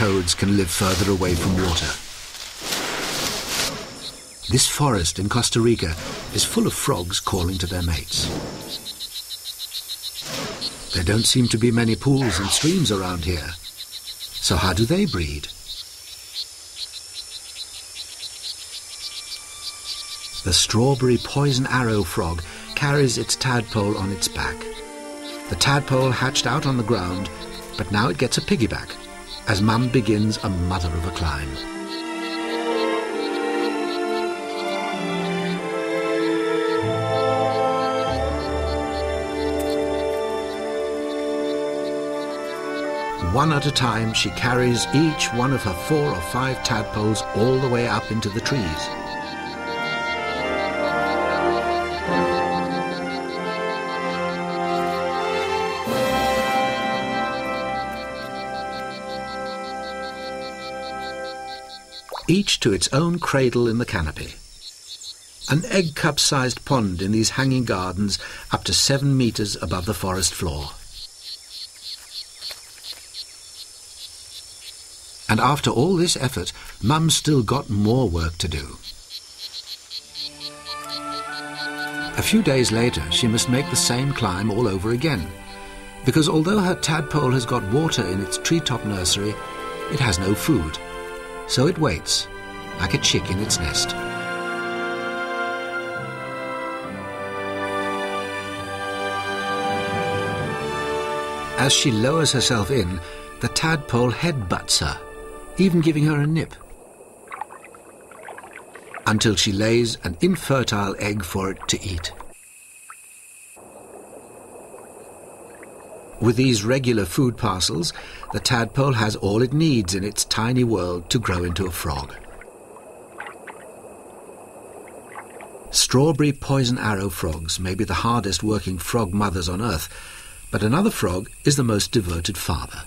toads can live further away from water. This forest in Costa Rica is full of frogs calling to their mates. There don't seem to be many pools and streams around here. So how do they breed? The strawberry poison arrow frog carries its tadpole on its back. The tadpole hatched out on the ground, but now it gets a piggyback as Mum begins a mother of a climb. One at a time, she carries each one of her four or five tadpoles all the way up into the trees. Each to its own cradle in the canopy. An egg cup-sized pond in these hanging gardens up to seven metres above the forest floor. And after all this effort, Mum still got more work to do. A few days later, she must make the same climb all over again, because although her tadpole has got water in its treetop nursery, it has no food so it waits, like a chick in its nest. As she lowers herself in, the tadpole headbutts her, even giving her a nip, until she lays an infertile egg for it to eat. With these regular food parcels, the tadpole has all it needs in its tiny world to grow into a frog. Strawberry poison arrow frogs may be the hardest working frog mothers on earth, but another frog is the most devoted father.